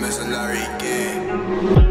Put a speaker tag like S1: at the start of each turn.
S1: mercenary King.